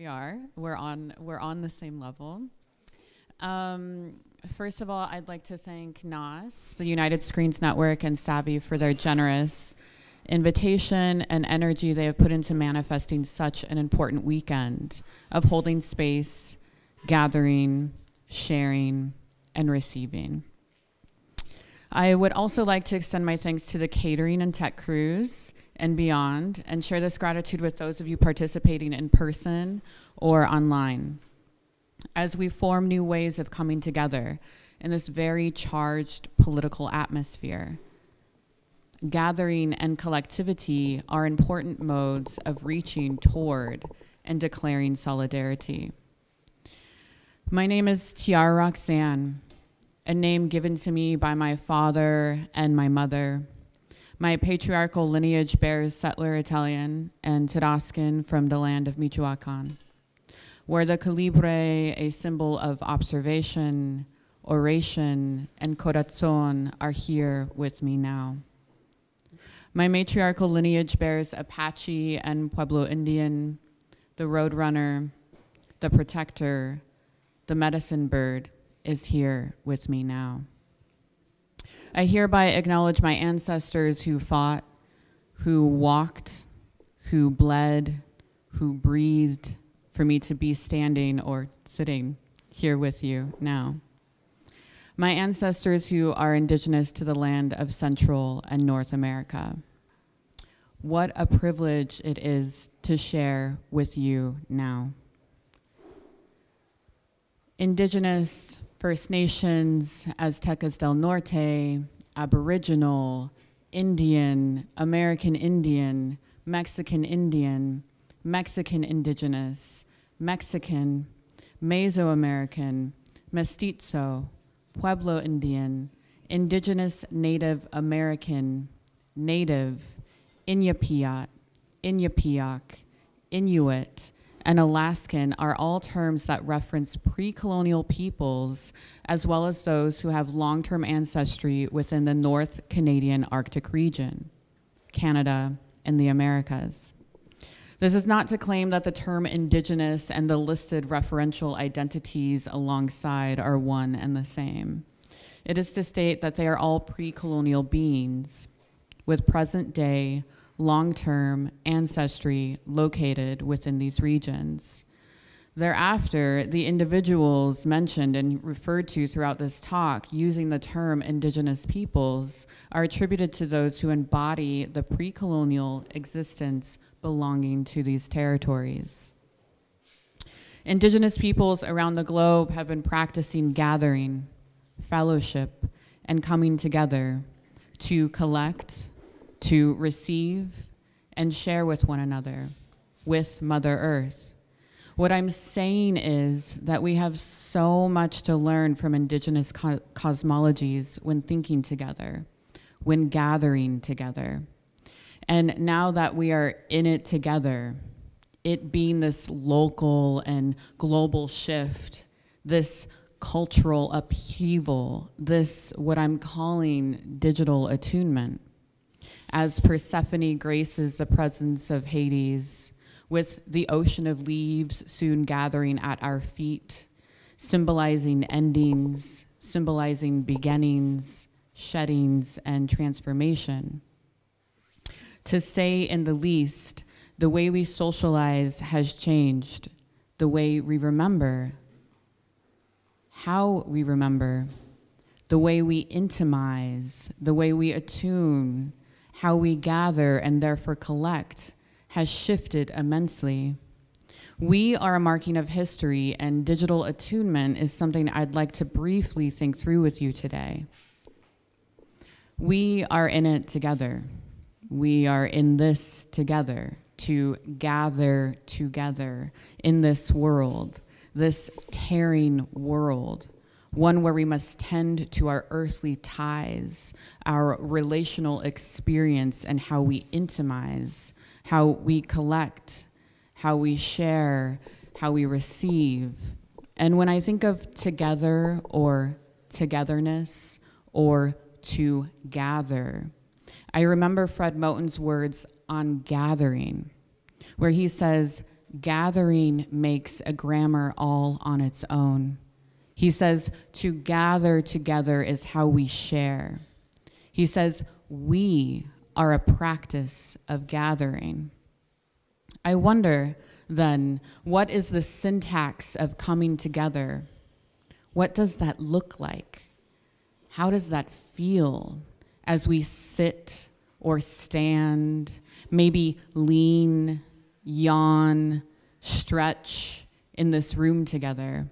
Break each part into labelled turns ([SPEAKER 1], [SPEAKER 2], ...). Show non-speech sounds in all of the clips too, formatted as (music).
[SPEAKER 1] We are. We're on. We're on the same level. Um, first of all, I'd like to thank NAAS, the United Screens Network, and Savvy for their generous invitation and energy they have put into manifesting such an important weekend of holding space, gathering, sharing, and receiving. I would also like to extend my thanks to the catering and tech crews and beyond, and share this gratitude with those of you participating in person or online. As we form new ways of coming together in this very charged political atmosphere, gathering and collectivity are important modes of reaching toward and declaring solidarity. My name is Tiara Roxanne, a name given to me by my father and my mother. My patriarchal lineage bears settler Italian and Tarascan from the land of Michoacan, where the colibrí, a symbol of observation, oration, and corazon, are here with me now. My matriarchal lineage bears Apache and Pueblo Indian, the roadrunner, the protector, the medicine bird is here with me now. I hereby acknowledge my ancestors who fought, who walked, who bled, who breathed for me to be standing or sitting here with you now. My ancestors who are indigenous to the land of Central and North America. What a privilege it is to share with you now. Indigenous First Nations, Aztecas del Norte, Aboriginal, Indian, American Indian, Mexican Indian, Mexican Indigenous, Mexican, Mesoamerican, Mestizo, Pueblo Indian, Indigenous Native American, Native, Iñupiat, Iñupiaq, Inuit, and Alaskan are all terms that reference pre colonial peoples as well as those who have long term ancestry within the North Canadian Arctic region, Canada, and the Americas. This is not to claim that the term indigenous and the listed referential identities alongside are one and the same. It is to state that they are all pre colonial beings with present day long term ancestry located within these regions. Thereafter, the individuals mentioned and referred to throughout this talk using the term indigenous peoples are attributed to those who embody the pre colonial existence belonging to these territories. Indigenous peoples around the globe have been practicing gathering, fellowship, and coming together to collect, to receive and share with one another, with Mother Earth. What I'm saying is that we have so much to learn from indigenous co- cosmologies when thinking together, when gathering together. And now that we are in it together, it being this local and global shift, this cultural upheaval, this what I'm calling digital attunement as Persephone graces the presence of Hades, with the ocean of leaves soon gathering at our feet, symbolizing endings, symbolizing beginnings, sheddings, and transformation. To say, in the least, the way we socialize has changed, the way we remember, how we remember, the way we intimize, the way we attune, how we gather and therefore collect has shifted immensely. We are a marking of history, and digital attunement is something I'd like to briefly think through with you today. We are in it together. We are in this together to gather together in this world, this tearing world one where we must tend to our earthly ties, our relational experience, and how we intimize, how we collect, how we share, how we receive. And when I think of together or togetherness or to gather, I remember Fred Moten's words on gathering, where he says, gathering makes a grammar all on its own. He says, to gather together is how we share. He says, we are a practice of gathering. I wonder then, what is the syntax of coming together? What does that look like? How does that feel as we sit or stand, maybe lean, yawn, stretch in this room together,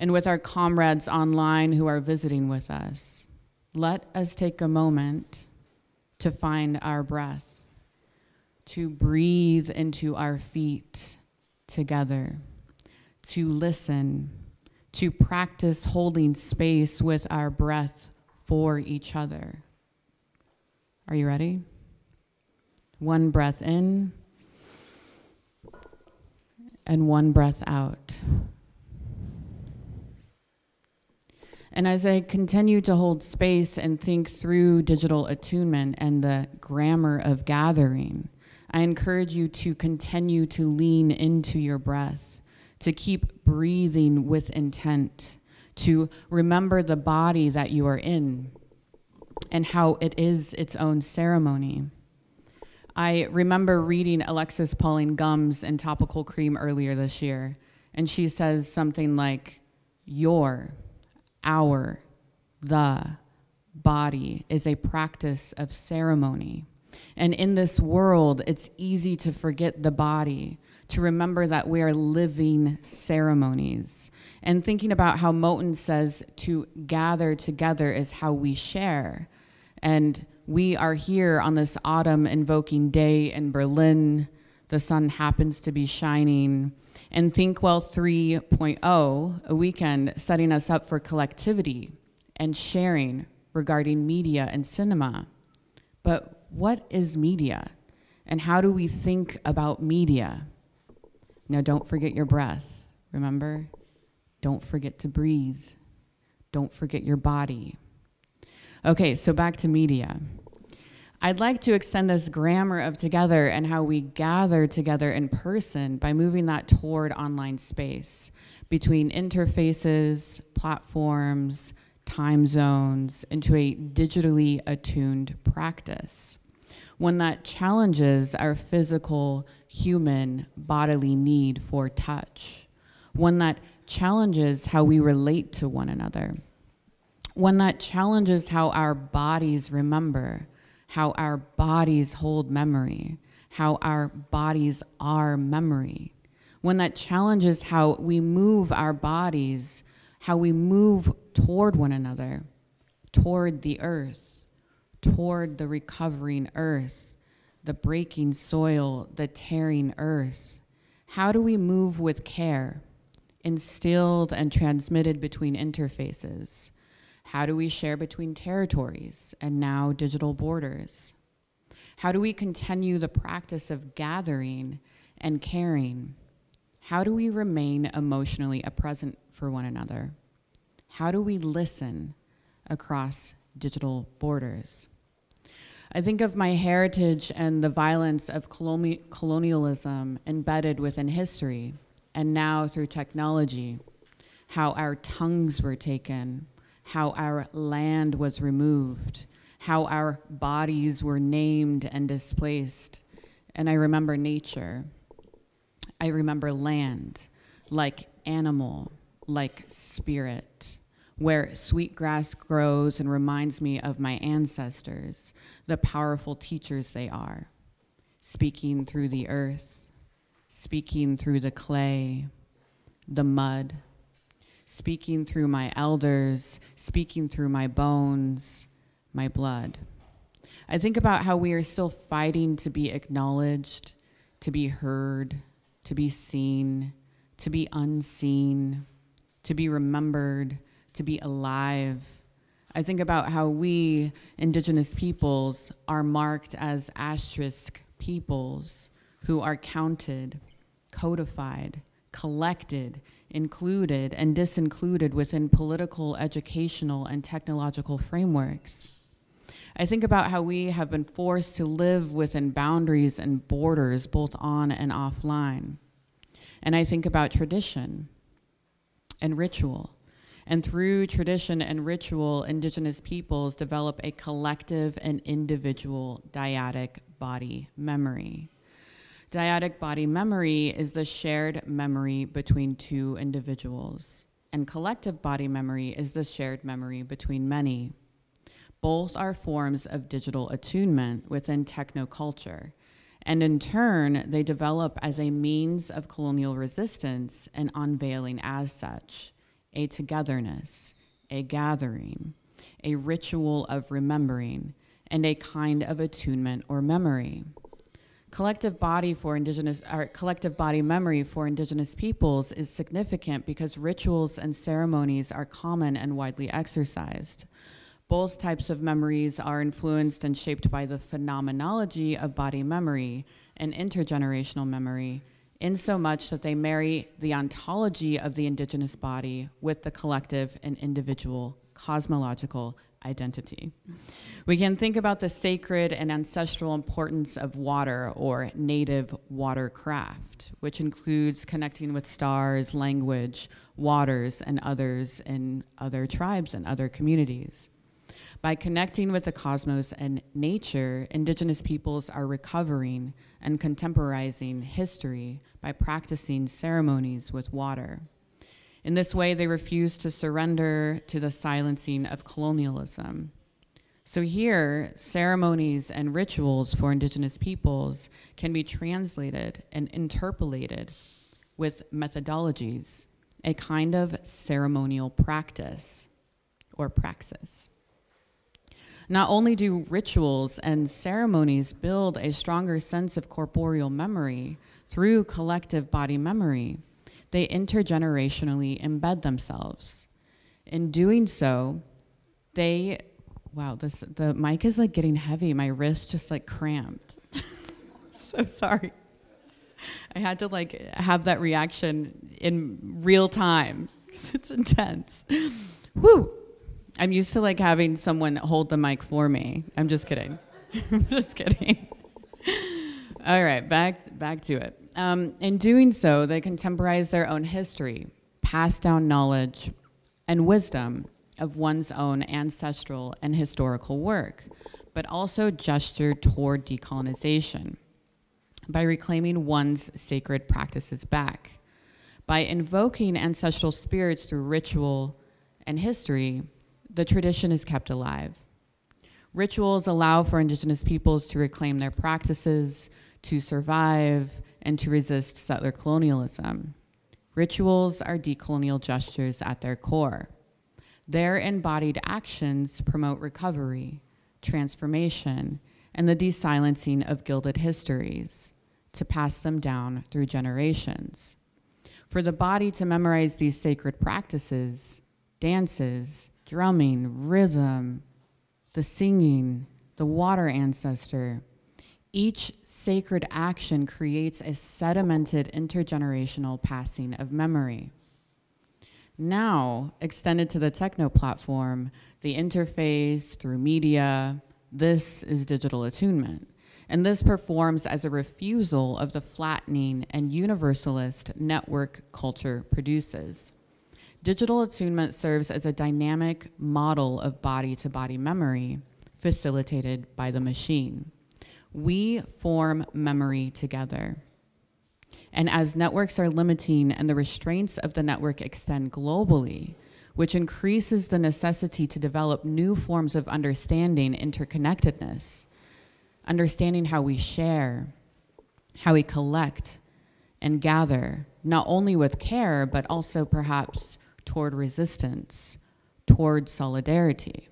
[SPEAKER 1] and with our comrades online who are visiting with us? Let us take a moment to find our breath, to breathe into our feet together, to listen, to practice holding space with our breath for each other. Are you ready? One breath in and one breath out. And as I continue to hold space and think through digital attunement and the grammar of gathering, I encourage you to continue to lean into your breath, to keep breathing with intent, to remember the body that you are in and how it is its own ceremony. I remember reading Alexis Pauline Gumbs in Topical Cream earlier this year, and she says something like, Your, our, the body is a practice of ceremony. And in this world, it's easy to forget the body, to remember that we are living ceremonies. And thinking about how Moten says to gather together is how we share. And we are here on this autumn invoking day in Berlin. The sun happens to be shining. And ThinkWell 3.0, a weekend setting us up for collectivity and sharing regarding media and cinema. But what is media and how do we think about media? Now, don't forget your breath, remember? Don't forget to breathe. Don't forget your body. Okay, so back to media. I'd like to extend this grammar of together and how we gather together in person by moving that toward online space between interfaces, platforms, time zones into a digitally attuned practice. One that challenges our physical, human, bodily need for touch, one that challenges how we relate to one another, one that challenges how our bodies remember, how our bodies hold memory, how our bodies are memory, one that challenges how we move our bodies, how we move toward one another, toward the earth toward the recovering earth, the breaking soil, the tearing earth? How do we move with care, instilled and transmitted between interfaces? How do we share between territories and now digital borders? How do we continue the practice of gathering and caring? How do we remain emotionally a present for one another? How do we listen across digital borders? I think of my heritage and the violence of colonialism embedded within history, and now through technology, how our tongues were taken, how our land was removed, how our bodies were named and displaced. And I remember nature. I remember land, like animal, like spirit where sweet grass grows and reminds me of my ancestors, the powerful teachers they are, speaking through the earth, speaking through the clay, the mud, speaking through my elders, speaking through my bones, my blood. I think about how we are still fighting to be acknowledged, to be heard, to be seen, to be unseen, to be remembered to be alive. I think about how we, indigenous peoples, are marked as asterisk peoples who are counted, codified, collected, included, and disincluded within political, educational, and technological frameworks. I think about how we have been forced to live within boundaries and borders, both on and offline. And I think about tradition and ritual. And through tradition and ritual, indigenous peoples develop a collective and individual dyadic body memory. Dyadic body memory is the shared memory between two individuals, and collective body memory is the shared memory between many. Both are forms of digital attunement within technoculture, and in turn, they develop as a means of colonial resistance and unveiling as such a togetherness, a gathering, a ritual of remembering, and a kind of attunement or memory. Collective body for indigenous or collective body memory for indigenous peoples is significant because rituals and ceremonies are common and widely exercised. Both types of memories are influenced and shaped by the phenomenology of body memory and intergenerational memory, in so much that they marry the ontology of the indigenous body with the collective and individual cosmological identity. We can think about the sacred and ancestral importance of water or native watercraft, which includes connecting with stars, language, waters, and others in other tribes and other communities. By connecting with the cosmos and nature, indigenous peoples are recovering and contemporizing history by practicing ceremonies with water. In this way, they refuse to surrender to the silencing of colonialism. So, here, ceremonies and rituals for indigenous peoples can be translated and interpolated with methodologies, a kind of ceremonial practice or praxis. Not only do rituals and ceremonies build a stronger sense of corporeal memory through collective body memory, they intergenerationally embed themselves. In doing so, they, wow, this, the mic is like getting heavy. My wrist just like cramped. (laughs) so sorry. I had to like have that reaction in real time because it's intense. Woo! I'm used to like having someone hold the mic for me. I'm just kidding. (laughs) I'm just kidding. (laughs) All right, back back to it. Um, in doing so, they contemporize their own history, pass down knowledge and wisdom of one's own ancestral and historical work, but also gesture toward decolonization by reclaiming one's sacred practices back. By invoking ancestral spirits through ritual and history, the tradition is kept alive. Rituals allow for indigenous peoples to reclaim their practices, to survive, and to resist settler colonialism. Rituals are decolonial gestures at their core. Their embodied actions promote recovery, transformation, and the desilencing of gilded histories to pass them down through generations. For the body to memorize these sacred practices, dances, drumming, rhythm, the singing, the water ancestor, each sacred action creates a sedimented intergenerational passing of memory. Now, extended to the techno platform, the interface through media, this is digital attunement. And this performs as a refusal of the flattening and universalist network culture produces. Digital attunement serves as a dynamic model of body to body memory facilitated by the machine. We form memory together. And as networks are limiting and the restraints of the network extend globally, which increases the necessity to develop new forms of understanding interconnectedness, understanding how we share, how we collect and gather, not only with care, but also perhaps toward resistance, toward solidarity.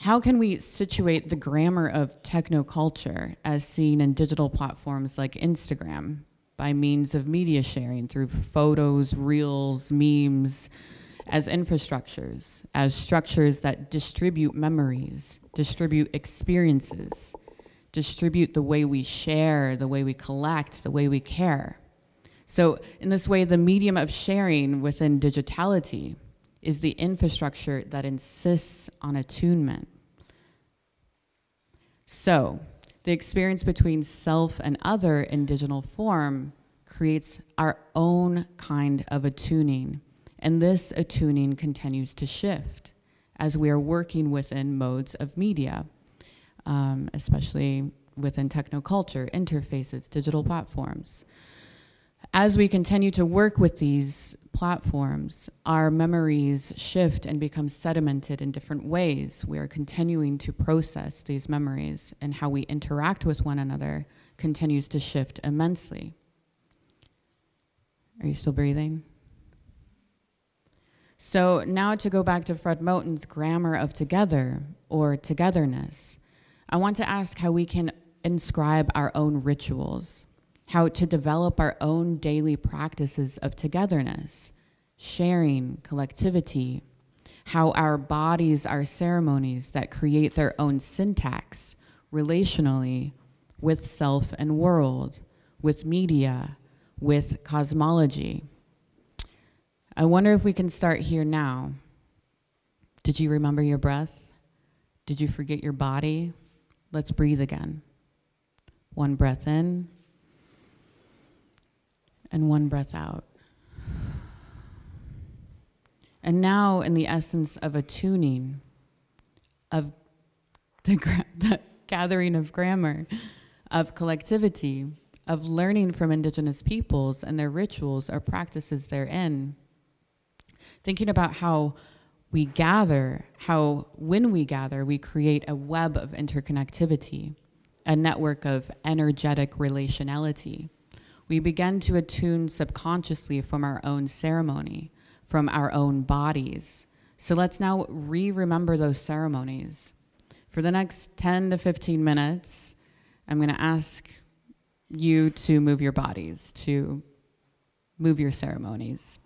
[SPEAKER 1] How can we situate the grammar of techno culture as seen in digital platforms like Instagram by means of media sharing through photos, reels, memes, as infrastructures, as structures that distribute memories, distribute experiences, distribute the way we share, the way we collect, the way we care? So, in this way, the medium of sharing within digitality is the infrastructure that insists on attunement. So, The experience between self and other in digital form creates our own kind of attuning. And this attuning continues to shift as we are working within modes of media, um, especially within technoculture, interfaces, digital platforms. As we continue to work with these platforms, our memories shift and become sedimented in different ways. We are continuing to process these memories, and how we interact with one another continues to shift immensely. Are you still breathing? So now to go back to Fred Moten's grammar of together or togetherness, I want to ask how we can inscribe our own rituals, how to develop our own daily practices of togetherness, sharing, collectivity, how our bodies are ceremonies that create their own syntax relationally with self and world, with media, with cosmology. I wonder if we can start here now. Did you remember your breath? Did you forget your body? Let's breathe again. One breath in and one breath out. And now, in the essence of attuning, of the, (laughs) the gathering of grammar, of collectivity, of learning from indigenous peoples and their rituals or practices therein, thinking about how we gather, how when we gather, we create a web of interconnectivity, a network of energetic relationality. We begin to attune subconsciously from our own ceremony, from our own bodies. So let's now re remember those ceremonies. For the next 10 to 15 minutes, I'm going to ask you to move your bodies, to move your ceremonies.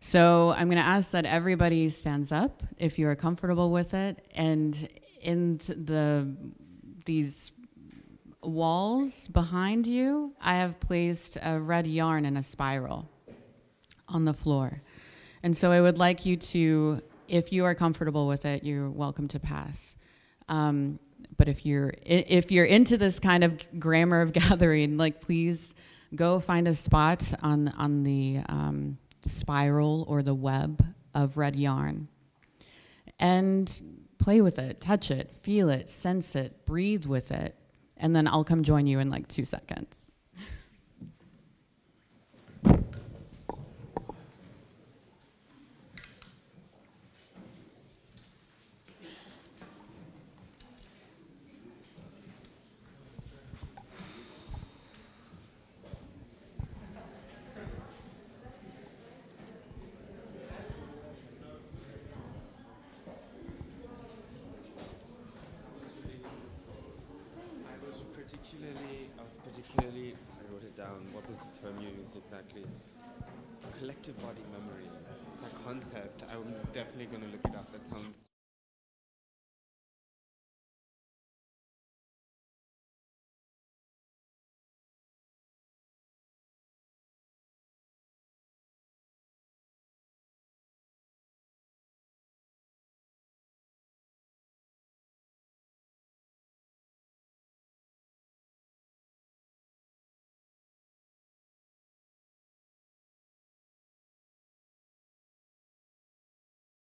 [SPEAKER 1] So I'm going to ask that everybody stands up if you are comfortable with it, and in the these walls behind you, I have placed a red yarn in a spiral on the floor. And so I would like you to, if you are comfortable with it, you're welcome to pass. Um, but if you're if you're into this kind of grammar of (laughs) gathering, like please go find a spot on on the um, spiral or the web of red yarn and play with it, touch it, feel it, sense it, breathe with it, and then I'll come join you in like two seconds.
[SPEAKER 2] Exactly. Collective body memory, that concept, I'm definitely going to look it up. That sounds